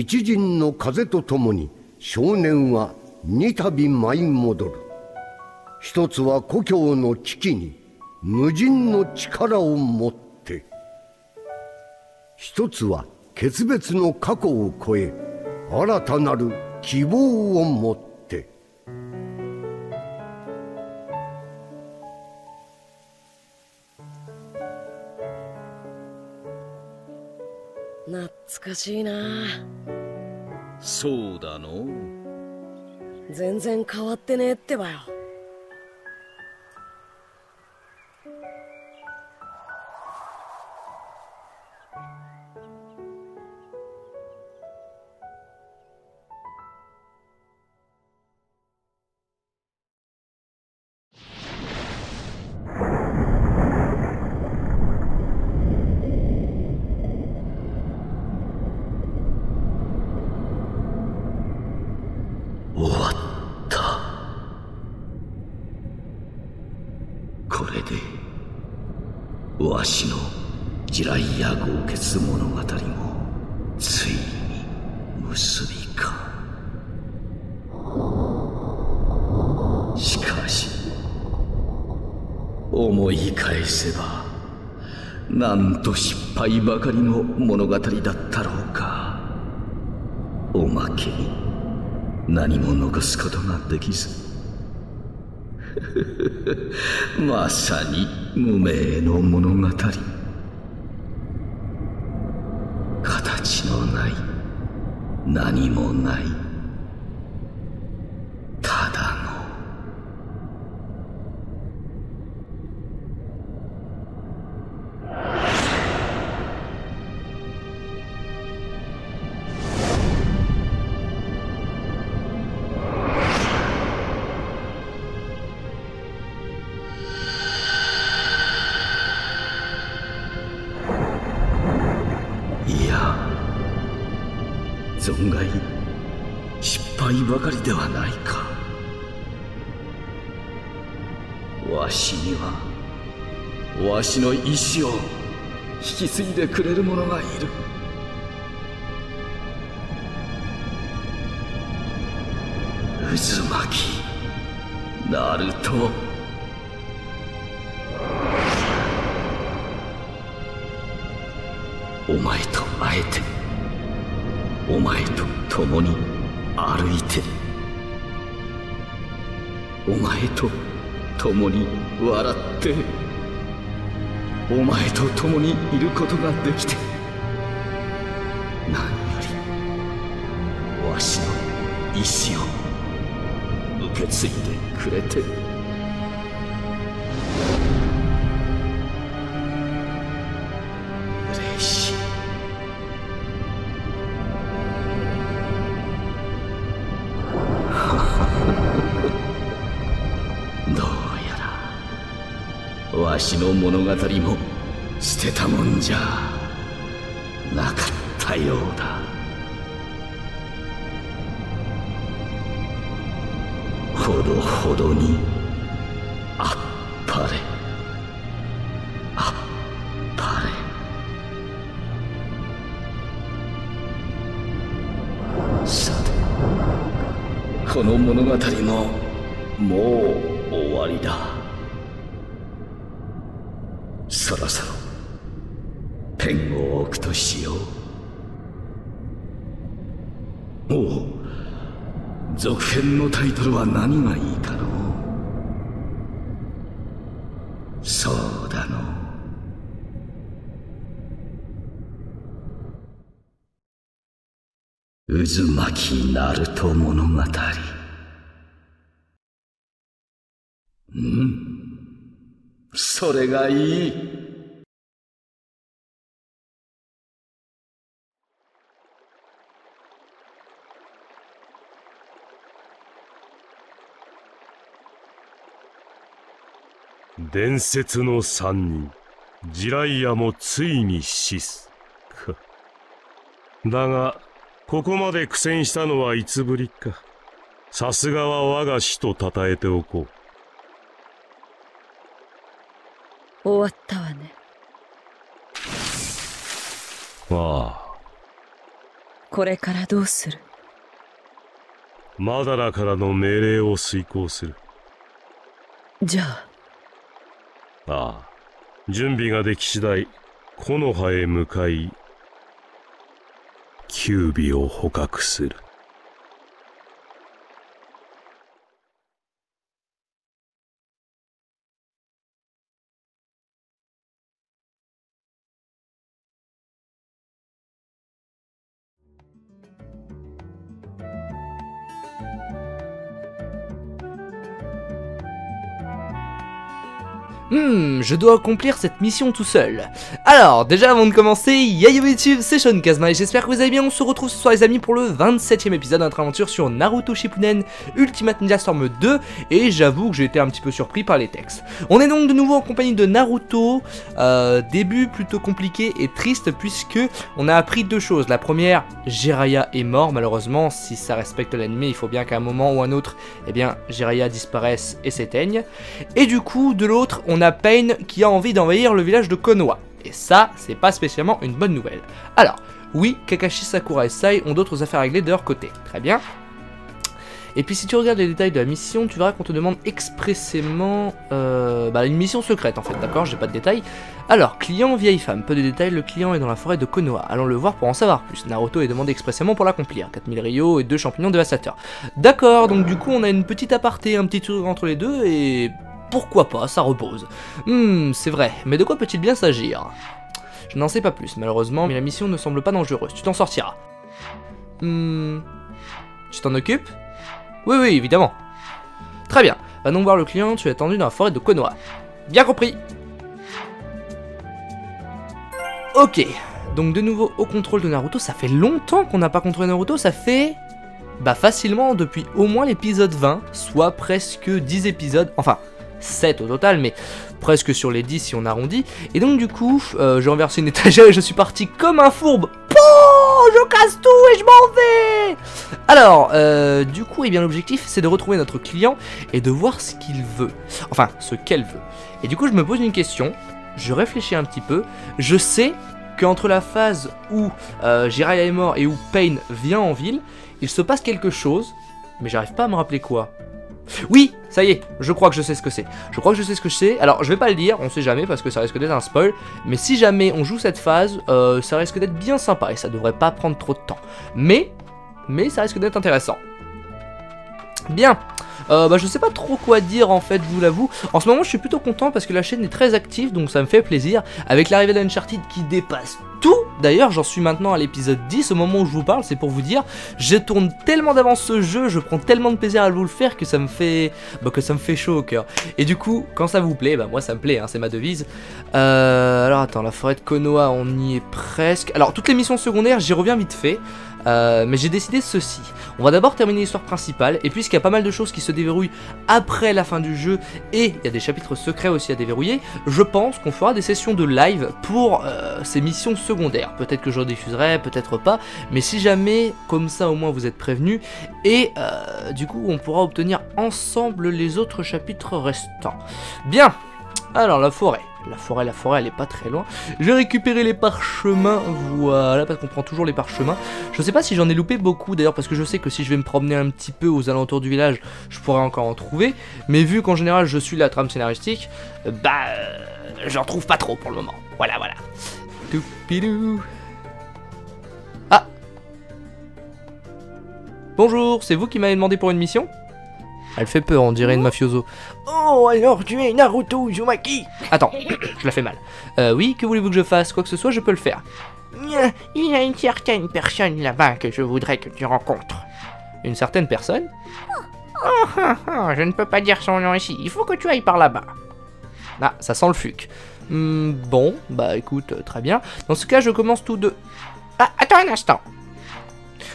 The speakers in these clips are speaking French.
一陣の風とともに少年は二度舞い戻る。一つは故郷の危機に無人の力を持って。一つは決別の過去を超え新たなる希望を持って。懐かしいな。そうだの。全然変わってねえってばよい返せばなんと失敗ばかりの物語だったろうか。おまけに何も残すことができず。まさに無名の物語。形のない何もない。存外失敗ばかりではないか。わしにはわしの意志を引き継いでくれる者がいる。渦巻きナルト。お前と会えてお前と共に歩いて。お前と共に笑って。お前と共にいることができて。何よりわしの意志を受け継いでくれて。らわしの物語も捨てたもんじゃ。なかったようだ。ほどほどにあっぱれ。あっぱれ。さてこの物語もおお続編のタイトルは何がいいかのそうだの渦巻きナルト物語。うん？それがいい。伝説の三人。ジライアもついに死す。かだがここまで苦戦したのはいつぶりか。さすがは我が死と称えておこう。終わったわね。ああ。これからどうする？マダラからの命令を遂行する。じゃあああ。準備ができ次第、木の葉へ向かい、キュービを捕獲する。Je dois accomplir cette mission tout seul. Alors, déjà avant de commencer, yo YouTube, c'est Sean Kazma et j'espère que vous allez bien. On se retrouve ce soir les amis pour le 27ème épisode de notre aventure sur Naruto Shippuden Ultimate Ninja Storm 2 et j'avoue que j'ai été un petit peu surpris par les textes. On est donc de nouveau en compagnie de Naruto, euh, début plutôt compliqué et triste puisque on a appris deux choses. La première, Jiraiya est mort malheureusement, si ça respecte l'anime, il faut bien qu'à un moment ou un autre, eh bien Jiraiya disparaisse et s'éteigne. Et du coup, de l'autre, on a Pain qui a envie d'envahir le village de Konoha. Et ça, c'est pas spécialement une bonne nouvelle. Alors, oui, Kakashi Sakura et Sai ont d'autres affaires à régler de leur côté. Très bien. Et puis si tu regardes les détails de la mission, tu verras qu'on te demande expressément euh, bah, une mission secrète en fait, d'accord? J'ai pas de détails. Alors, client vieille femme, peu de détails, le client est dans la forêt de Konoha. Allons le voir pour en savoir plus. Naruto est demandé expressément pour l'accomplir. 4000 Ryo et 2 champignons dévastateurs. D'accord, donc du coup on a une petite aparté, un petit tour entre les deux et pourquoi pas, ça repose. Hmm, c'est vrai, mais de quoi peut-il bien s'agir? Je n'en sais pas plus, malheureusement, mais la mission ne semble pas dangereuse, tu t'en sortiras. Hmm... Tu t'en occupes? Oui, oui, évidemment. Très bien, va donc voir le client, tu es attendu dans la forêt de Konoha. Bien compris. Ok, donc de nouveau au contrôle de Naruto, ça fait longtemps qu'on n'a pas contrôlé Naruto, ça fait... Bah facilement depuis au moins l'épisode 20, soit presque 10 épisodes, enfin 7 au total, mais presque sur les 10 si on arrondit. Et donc du coup, euh, j'ai renversé une étagère et je suis parti comme un fourbe. Pouh je casse tout et je m'en vais Alors, euh, du coup, eh bien l'objectif c'est de retrouver notre client et de voir ce qu'il veut. Enfin, ce qu'elle veut. Et du coup, je me pose une question, je réfléchis un petit peu, je sais qu'entre la phase où euh, est mort et où Pain vient en ville, il se passe quelque chose, mais j'arrive pas à me rappeler quoi. Oui, ça y est, je crois que je sais ce que c'est. Je crois que je sais ce que c'est. Alors, je vais pas le dire, on sait jamais parce que ça risque d'être un spoil. Mais si jamais on joue cette phase, euh, ça risque d'être bien sympa et ça devrait pas prendre trop de temps. Mais, mais ça risque d'être intéressant. Bien. Euh, bah, je sais pas trop quoi dire en fait, je vous l'avoue. En ce moment, je suis plutôt content parce que la chaîne est très active, donc ça me fait plaisir. Avec l'arrivée d'Uncharted qui dépasse tout. D'ailleurs, j'en suis maintenant à l'épisode 10, au moment où je vous parle, c'est pour vous dire, je tourne tellement d'avance ce jeu, je prends tellement de plaisir à vous le faire que ça me fait, bah, que ça me fait chaud au cœur. Et du coup, quand ça vous plaît, bah moi ça me plaît, hein, c'est ma devise. Euh, alors attends, la forêt de Konoha, on y est presque. Alors toutes les missions secondaires, j'y reviens vite fait. Euh, mais j'ai décidé ceci. On va d'abord terminer l'histoire principale, et puisqu'il y a pas mal de choses qui se déverrouillent après la fin du jeu, et il y a des chapitres secrets aussi à déverrouiller, je pense qu'on fera des sessions de live pour euh, ces missions secondaires. Peut-être que je rediffuserai, peut-être pas, mais si jamais, comme ça au moins vous êtes prévenus, et euh, du coup on pourra obtenir ensemble les autres chapitres restants. Bien, alors la forêt. La forêt, la forêt, elle est pas très loin. Je vais récupérer les parchemins, voilà, parce qu'on prend toujours les parchemins. Je sais pas si j'en ai loupé beaucoup d'ailleurs, parce que je sais que si je vais me promener un petit peu aux alentours du village, je pourrais encore en trouver. Mais vu qu'en général je suis la trame scénaristique, euh, bah, euh, j'en trouve pas trop pour le moment. Voilà, voilà. Toupidou. Ah Bonjour, c'est vous qui m'avez demandé pour une mission? Elle fait peur, on dirait une mafioso. Oh, alors tu es Naruto Uzumaki Attends, je la fais mal. Euh, oui, que voulez-vous que je fasse? Quoi que ce soit, je peux le faire. Il y a une certaine personne là-bas que je voudrais que tu rencontres. Une certaine personne? Oh, oh, oh, Je ne peux pas dire son nom ici, il faut que tu ailles par là-bas. Ah, ça sent le fuc. Hmm, bon, bah écoute, euh, très bien. Dans ce cas, je commence tout de... Ah, attends un instant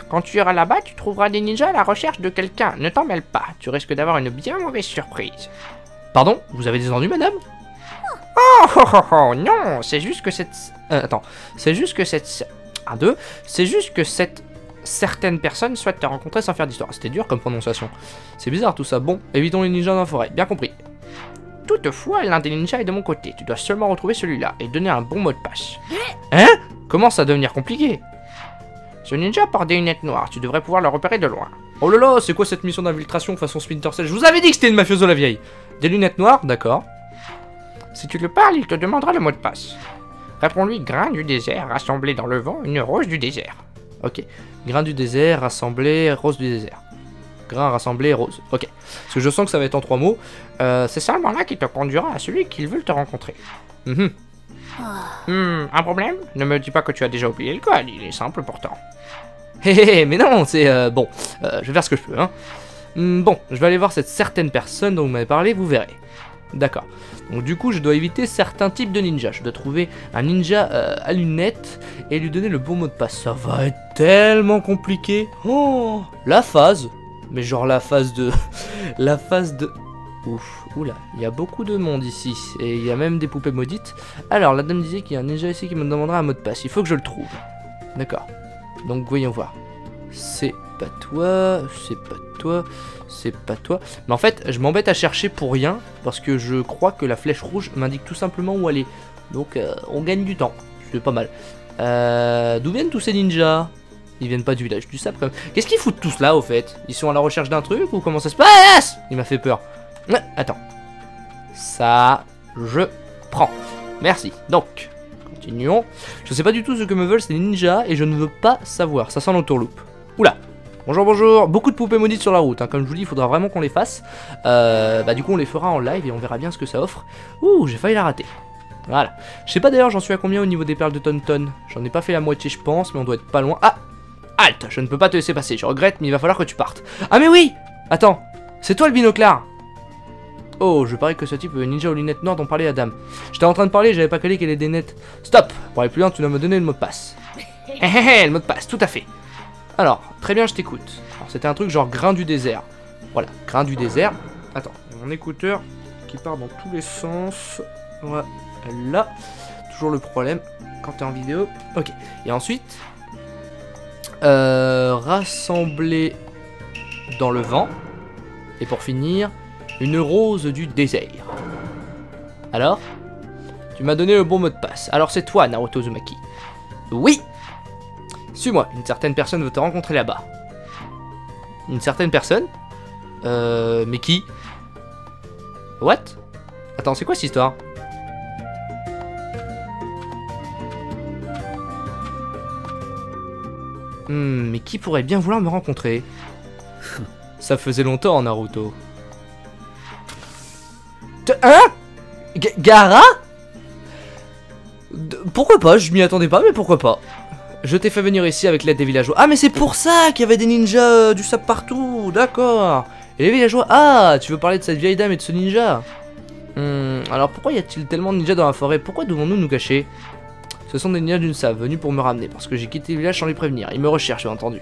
quand tu iras là-bas, tu trouveras des ninjas à la recherche de quelqu'un. Ne t'en mêle pas, tu risques d'avoir une bien mauvaise surprise. Pardon Vous avez des ennuis, madame? Oh, oh, oh, oh, non C'est juste que cette... Euh, attends. C'est juste que cette... Un, deux. C'est juste que cette certaine personne souhaite te rencontrer sans faire d'histoire. C'était dur comme prononciation. C'est bizarre tout ça. Bon, évitons les ninjas dans la forêt. Bien compris. Toutefois, l'un des ninjas est de mon côté. Tu dois seulement retrouver celui-là et donner un bon mot de passe. Hein? Commence à devenir compliqué? Ce ninja porte des lunettes noires, tu devrais pouvoir le repérer de loin. Oh là là, c'est quoi cette mission d'infiltration façon Splinter Cell? Je vous avais dit que c'était une mafioso la vieille Des lunettes noires, d'accord. Si tu le parles, il te demandera le mot de passe. Réponds-lui grain du désert rassemblé dans le vent, une rose du désert. Ok. Grain du désert rassemblé, rose du désert. Grain rassemblé, rose. Ok. Parce que je sens que ça va être en trois mots. Euh, c'est seulement là qui te conduira à celui qui veut te rencontrer. Hmm, un problème? Ne me dis pas que tu as déjà oublié le code, il est simple pourtant. Hé hé hé, mais non, c'est euh, bon. euh, je vais faire ce que je peux, hein. Hmm, bon, je vais aller voir cette certaine personne dont vous m'avez parlé, vous verrez. D'accord. Donc du coup, je dois éviter certains types de ninjas. Je dois trouver un ninja euh, à lunettes et lui donner le bon mot de passe. Ça va être tellement compliqué. Oh, la phase. Mais genre la phase de... la phase de... Ouf, oula, il y a beaucoup de monde ici, et il y a même des poupées maudites. Alors, la dame disait qu'il y a un ninja ici qui me demandera un mot de passe, il faut que je le trouve. D'accord. Donc, voyons voir. C'est pas toi, c'est pas toi, c'est pas toi. Mais en fait, je m'embête à chercher pour rien, parce que je crois que la flèche rouge m'indique tout simplement où aller. Donc, euh, on gagne du temps, c'est pas mal. Euh, D'où viennent tous ces ninjas? Ils viennent pas du village du sable. Qu'est-ce qu'ils foutent tous là, au fait? Ils sont à la recherche d'un truc, ou comment ça se passe? Il m'a fait peur. Attends. Ça, je prends. Merci. Donc, continuons. Je sais pas du tout ce que me veulent ces ninjas et je ne veux pas savoir. Ça sent l'entourloupe. Oula. Bonjour, bonjour. Beaucoup de poupées maudites sur la route. hein. Comme je vous dis, il faudra vraiment qu'on les fasse. Euh, bah, du coup, on les fera en live et on verra bien ce que ça offre. Ouh, j'ai failli la rater. Voilà. Je sais pas d'ailleurs, j'en suis à combien au niveau des perles de Tonton. J'en ai pas fait la moitié, je pense, mais on doit être pas loin. Ah Halte Je ne peux pas te laisser passer. Je regrette, mais il va falloir que tu partes. Ah, mais oui Attends. C'est toi le binoclard Oh, je parie que ce type est ninja aux lunettes noires dont parlait Adam. J'étais en train de parler, j'avais pas calé qu'elle ait des nettes. Stop Pour aller plus loin, tu dois me donner le mot de passe. Hé hé hé, le mot de passe, tout à fait. Alors, très bien, je t'écoute. Alors, c'était un truc genre grain du désert. Voilà, grain du désert. Attends, mon écouteur qui part dans tous les sens. Voilà. Toujours le problème quand t'es en vidéo. Ok. Et ensuite, euh, rassembler dans le vent. Et pour finir, une rose du désert. Alors Tu m'as donné le bon mot de passe. Alors c'est toi, Naruto Uzumaki. Oui Suis-moi, une certaine personne veut te rencontrer là-bas. Une certaine personne Euh. Mais qui What? Attends, c'est quoi cette histoire? Hmm, mais qui pourrait bien vouloir me rencontrer? Ça faisait longtemps, Naruto. Hein? Ga- Gara? Pourquoi pas Je m'y attendais pas, mais pourquoi pas Je t'ai fait venir ici avec l'aide des villageois. Ah, mais c'est pour ça qu'il y avait des ninjas euh, du sable partout, d'accord. Et les villageois, ah, tu veux parler de cette vieille dame et de ce ninja? Hmm, alors pourquoi y a-t-il tellement de ninjas dans la forêt? Pourquoi devons-nous nous cacher? Ce sont des ninjas d'une save venus pour me ramener parce que j'ai quitté le village sans les prévenir. Ils me recherchent, bien entendu.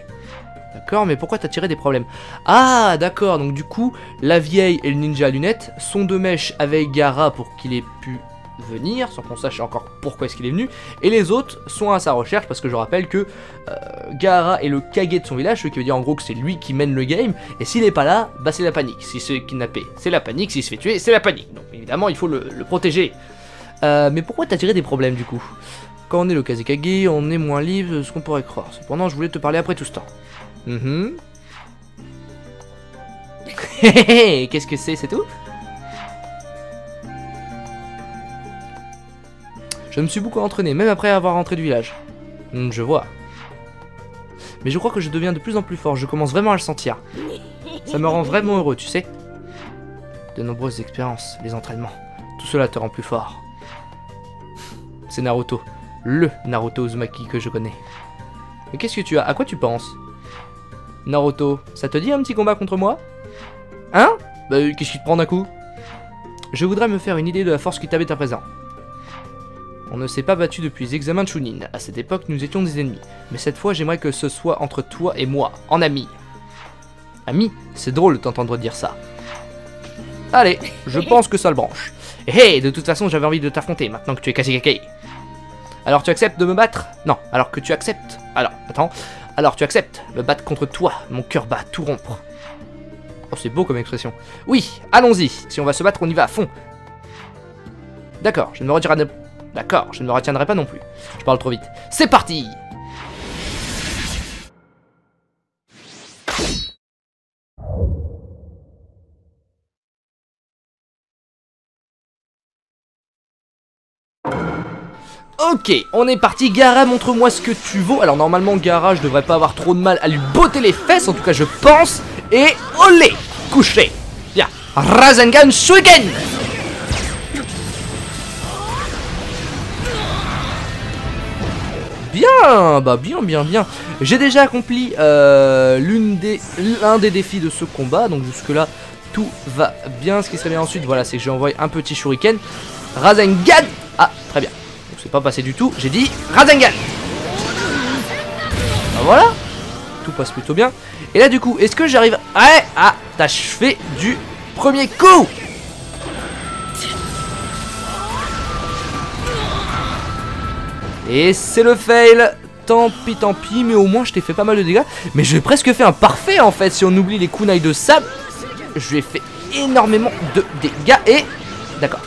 D'accord, mais pourquoi t'as tiré des problèmes? Ah, d'accord, donc du coup, la vieille et le ninja à lunettes sont de mèche avec Gara pour qu'il ait pu venir, sans qu'on sache encore pourquoi est-ce qu'il est venu, et les autres sont à sa recherche parce que je rappelle que euh, Gara est le kage de son village, ce qui veut dire en gros que c'est lui qui mène le game, et s'il n'est pas là, bah c'est la panique. Si c'est kidnappé, c'est la panique, s'il se fait tuer, c'est la panique. Donc évidemment, il faut le, le protéger. Euh, mais pourquoi t'as tiré des problèmes du coup? Quand on est le Kazekage, on est moins libre de ce qu'on pourrait croire. Cependant, je voulais te parler après tout ce temps. Mhm. Qu'est-ce que c'est, c'est tout Je me suis beaucoup entraîné, même après avoir rentré du village. Hmm, je vois. Mais je crois que je deviens de plus en plus fort, je commence vraiment à le sentir. Ça me rend vraiment heureux, tu sais. De nombreuses expériences, les entraînements, tout cela te rend plus fort. C'est Naruto, le Naruto Uzumaki que je connais. Mais qu'est-ce que tu as? À quoi tu penses? Naruto, ça te dit un petit combat contre moi? Hein? Bah qu'est-ce qui te prend d'un coup? Je voudrais me faire une idée de la force qui t'habite à présent. On ne s'est pas battu depuis les examens de Chunin. À cette époque, nous étions des ennemis. Mais cette fois, j'aimerais que ce soit entre toi et moi, en ami. Ami C'est drôle de t'entendre dire ça. Allez, je pense que ça le branche. Hé, hey, de toute façon, j'avais envie de t'affronter maintenant que tu es Kazekage. Alors tu acceptes de me battre? Non, alors que tu acceptes? Alors, attends. Alors tu acceptes, me battre contre toi, mon cœur bat, tout rompre. Oh, c'est beau comme expression. Oui, allons-y. Si on va se battre, on y va à fond. D'accord, je ne me retirerai... D'accord, je ne me retiendrai pas non plus. Je parle trop vite. C'est parti Ok, on est parti. Gara, montre-moi ce que tu vaux. Alors normalement, Gara, je devrais pas avoir trop de mal à lui botter les fesses. En tout cas, je pense. Et olé Couché Bien. Rasengan Shuiken Bien, bah bien, bien, bien. J'ai déjà accompli euh, l'un des défis de ce combat, donc jusque là tout va bien. Ce qui serait bien ensuite, voilà, c'est que j'ai envoyé un petit shuriken. Rasengan pas passé du tout. J'ai dit Rasengan Bah voilà Tout passe plutôt bien. Et là du coup, est-ce que j'arrive à t'achever du premier coup? Et c'est le fail Tant pis, tant pis, mais au moins je t'ai fait pas mal de dégâts. Mais j'ai presque fait un parfait en fait, si on oublie les kunai de sable. Je lui ai fait énormément de dégâts et... D'accord.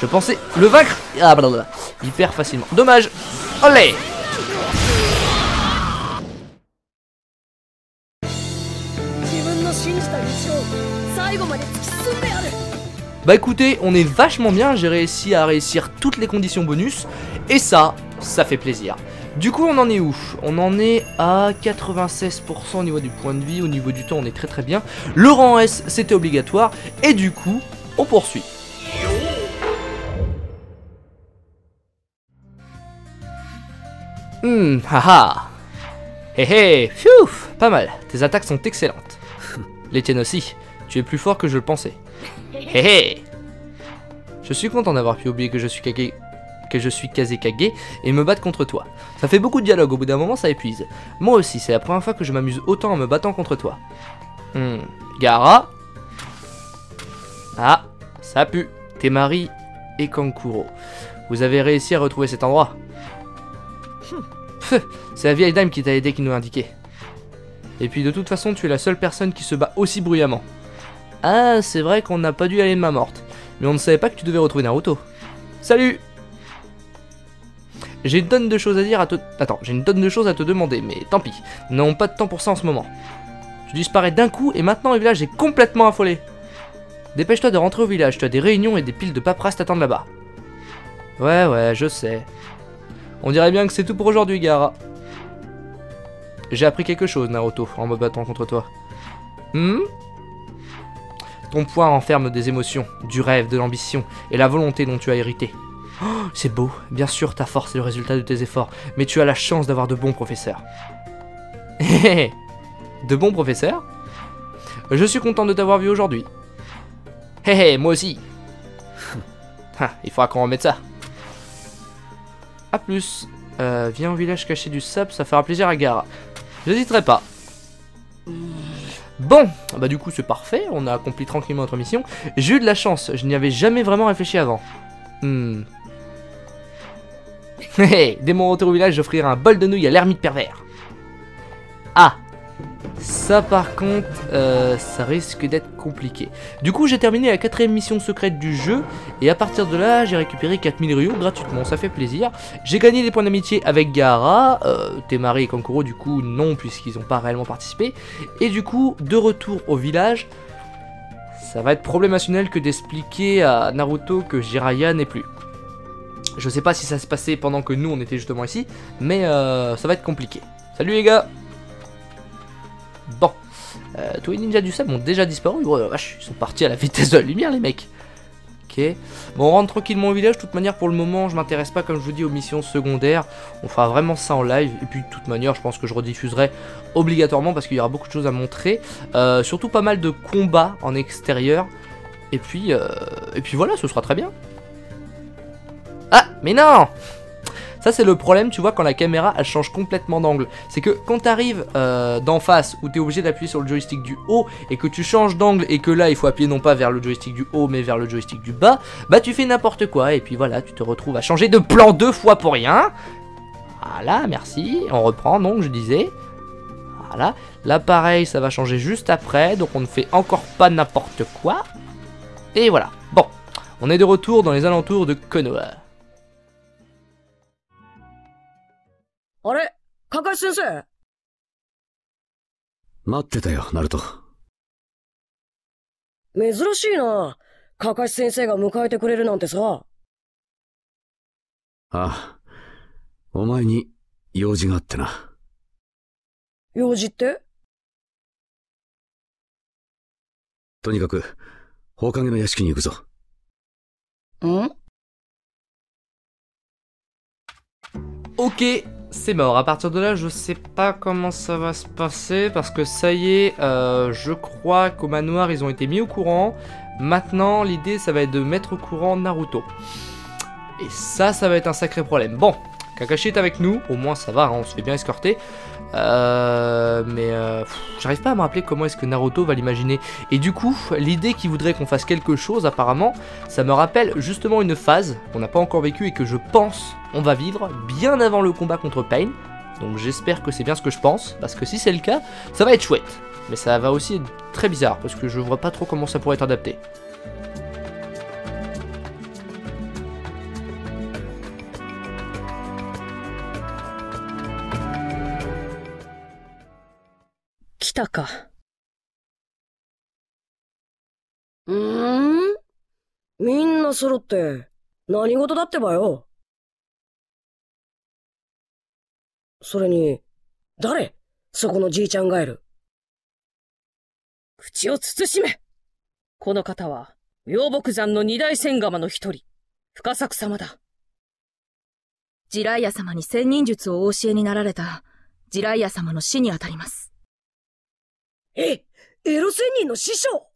Je pensais le vaincre ah, blablabla. hyper facilement. Dommage. Olé Bah écoutez, on est vachement bien, j'ai réussi à réussir toutes les conditions bonus, et ça, ça fait plaisir. Du coup, on en est où? On en est à 96% au niveau du point de vie, au niveau du temps, on est très très bien. Le rang S, c'était obligatoire, et du coup, on poursuit. Hmm, haha Hé hé, pfiou Pas mal, tes attaques sont excellentes. Les tiennes aussi, tu es plus fort que je le pensais. Hé hé Je suis content d'avoir pu oublier que je suis Kage... que je suis Kazekage et me battre contre toi. Ça fait beaucoup de dialogue, au bout d'un moment ça épuise. Moi aussi, c'est la première fois que je m'amuse autant en me battant contre toi. Hmm, Gara Ah, ça pue. Temari et Kankuro. Vous avez réussi à retrouver cet endroit C'est la vieille dame qui t'a aidé qui nous l'a indiqué. Et puis de toute façon, tu es la seule personne qui se bat aussi bruyamment. Ah, c'est vrai qu'on n'a pas dû aller de main morte. Mais on ne savait pas que tu devais retrouver Naruto. Salut J'ai une tonne de choses à dire à te... Attends, j'ai une tonne de choses à te demander, mais tant pis. Nous n'avons pas de temps pour ça en ce moment. Tu disparais d'un coup et maintenant le village est complètement affolé. Dépêche-toi de rentrer au village, tu as des réunions et des piles de paperasse t'attendent là-bas. Ouais, ouais, je sais. On dirait bien que c'est tout pour aujourd'hui, Gara. J'ai appris quelque chose, Naruto, en me battant contre toi. Hmm? Ton poing renferme des émotions, du rêve, de l'ambition et la volonté dont tu as hérité. Oh, c'est beau, bien sûr ta force est le résultat de tes efforts, mais tu as la chance d'avoir de bons professeurs. de bons professeurs? Je suis content de t'avoir vu aujourd'hui. Hé hé, moi aussi. Il faudra qu'on remette ça. A plus. Euh, viens au village caché du sable, ça fera plaisir à Gara. J'hésiterai pas. Bon, bah du coup c'est parfait, on a accompli tranquillement notre mission. J'ai eu de la chance, je n'y avais jamais vraiment réfléchi avant. Hmm. Hé dès mon au village, j'offrirai un bol de nouilles à l'ermite pervers. Ah ça par contre, euh, ça risque d'être compliqué. Du coup j'ai terminé la quatrième mission secrète du jeu et à partir de là j'ai récupéré 4000 Ryo gratuitement, ça fait plaisir. J'ai gagné des points d'amitié avec Gaara, euh, Temari et Kankuro du coup non puisqu'ils n'ont pas réellement participé. Et du coup de retour au village, ça va être problémationnel que d'expliquer à Naruto que Jiraiya n'est plus. Je sais pas si ça se passait pendant que nous on était justement ici, mais euh, ça va être compliqué. Salut les gars Bon. Euh, tous les ninjas du sable ont déjà disparu. Oh la vache, ils sont partis à la vitesse de la lumière, les mecs. Ok. Bon, on rentre tranquillement au village. De toute manière, pour le moment, je m'intéresse pas, comme je vous dis, aux missions secondaires. On fera vraiment ça en live. Et puis, de toute manière, je pense que je rediffuserai obligatoirement parce qu'il y aura beaucoup de choses à montrer. Euh, surtout pas mal de combats en extérieur. Et puis, euh, et puis voilà, ce sera très bien. Ah, mais non ça c'est le problème, tu vois, quand la caméra elle change complètement d'angle. C'est que quand tu arrives euh, d'en face où tu es obligé d'appuyer sur le joystick du haut et que tu changes d'angle et que là il faut appuyer non pas vers le joystick du haut mais vers le joystick du bas, bah tu fais n'importe quoi et puis voilà, tu te retrouves à changer de plan deux fois pour rien. Voilà, merci. On reprend donc, je disais. Voilà. Là pareil, ça va changer juste après, donc on ne fait encore pas n'importe quoi. Et voilà. Bon, on est de retour dans les alentours de Konoha. あれ？かかし先生？待ってたよ、ナルト。珍しいな。かかし先生が迎えてくれるなんてさ。ああ、お前に用事があってな。用事って？とにかく、放課後の屋敷に行くぞ。ん？Ok, c'est mort. À partir de là, je sais pas comment ça va se passer parce que ça y est, euh, je crois qu'au manoir ils ont été mis au courant. Maintenant, l'idée ça va être de mettre au courant Naruto. Et ça, ça va être un sacré problème. Bon, Kakashi est avec nous, au moins ça va, hein, on se fait bien escorter. Euh, mais euh, j'arrive pas à me rappeler comment est-ce que Naruto va l'imaginer. Et du coup, l'idée qu'il voudrait qu'on fasse quelque chose, apparemment, ça me rappelle justement une phase qu'on n'a pas encore vécue et que je pense on va vivre bien avant le combat contre Pain. Donc j'espère que c'est bien ce que je pense, parce que si c'est le cas, ça va être chouette. Mais ça va aussi être très bizarre, parce que je vois pas trop comment ça pourrait être adapté. たか。うーん？みんな揃って、何事だってばよ。それに、誰？そこのじいちゃんガエル。口を慎めこの方は、妙木山の二大仙釜の一人、深作様だ。ジライヤ様に仙人術をお教えになられた、ジライヤ様の死にあたります。え、エロ仙人の師匠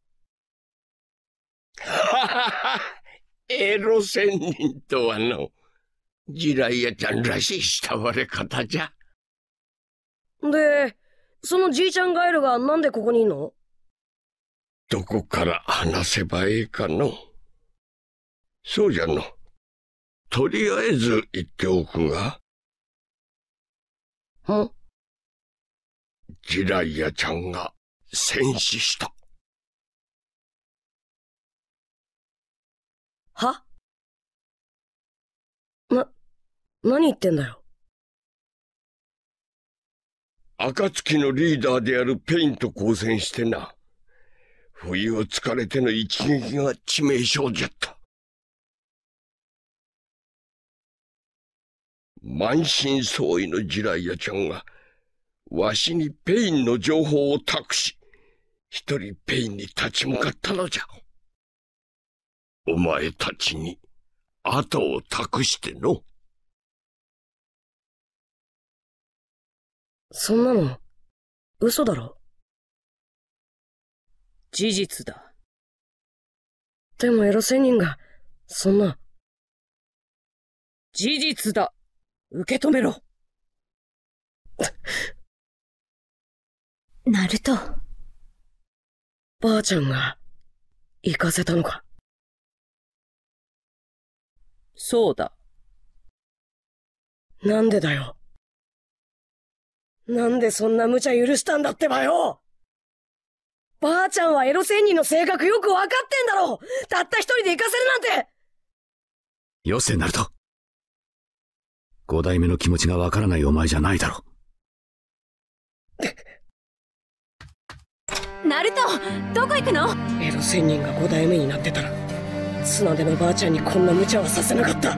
エロ仙人とはの、ジライヤちゃんらしい慕われ方じゃ。で、そのじいちゃんガエルがなんでここにいんの？どこから話せばええかの。そうじゃの。とりあえず言っておくが、んジライヤちゃんが戦死した。は？な、何言ってんだよ。暁のリーダーであるペインと交戦してな。不意をつかれての一撃が致命傷じゃった。満身創痍のジライヤちゃんが、わしにペインの情報を託し、一人ペインに立ち向かったのじゃ。お前たちに後を託しての。そんなの、嘘だろ？事実だ。でもエロ仙人が、そんな、事実だ。受け止めろ。ナルト、ばあちゃんが、行かせたのか？そうだ。なんでだよ？なんでそんな無茶許したんだってばよ？ばあちゃんはエロ仙人の性格よくわかってんだろたった一人で行かせるなんてよせ、ナルト。五代目の気持ちがわからないお前じゃないだろ。ナルト、どこ行くの？エロ仙人が五代目になってたら、綱でのばあちゃんにこんな無茶はさせなかった。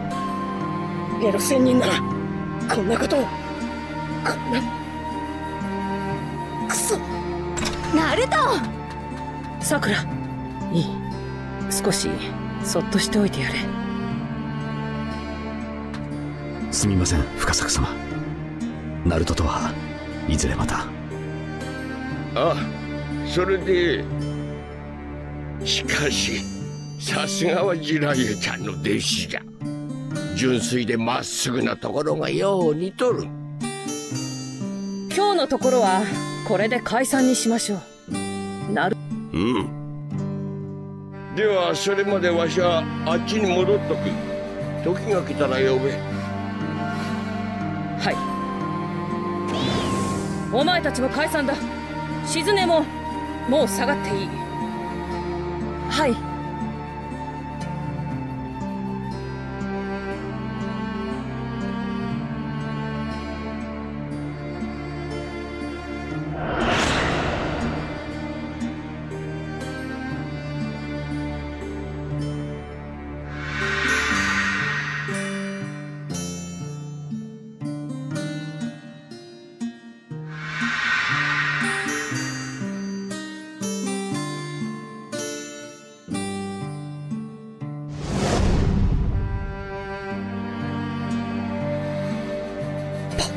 エロ仙人なら、こんなことを、こんな、くそナルトさくら、いい。少し、そっとしておいてやれ。すみません、深作様。ナルトとはいずれまた。あ、それで、しかし、さすがはジライエちゃんの弟子じゃ。純粋でまっすぐなところがよう似とる。今日のところは、これで解散にしましょう。なる、うん。では、それまでわしはあっちに戻っとく。時が来たら呼べ。はい。お前たちも解散だ。静音も、もう下がっていい。はい。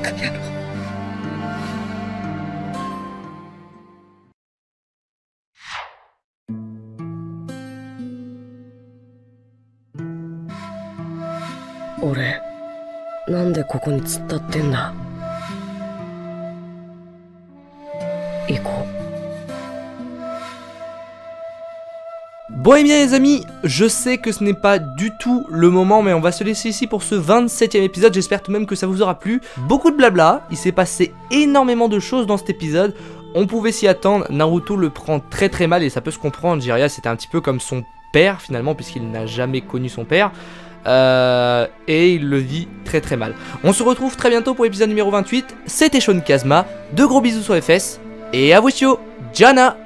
カ野郎俺なんでここに突っ立ってんだ？Bon et bien les amis, je sais que ce n'est pas du tout le moment mais on va se laisser ici pour ce 27 e épisode, j'espère tout de même que ça vous aura plu. Beaucoup de blabla, il s'est passé énormément de choses dans cet épisode, on pouvait s'y attendre, Naruto le prend très très mal et ça peut se comprendre, Jiraiya c'était un petit peu comme son père finalement puisqu'il n'a jamais connu son père. Euh, et il le vit très très mal. On se retrouve très bientôt pour l'épisode numéro 28. C'était Sean Kazma. De gros bisous sur les. Et à vous, Jana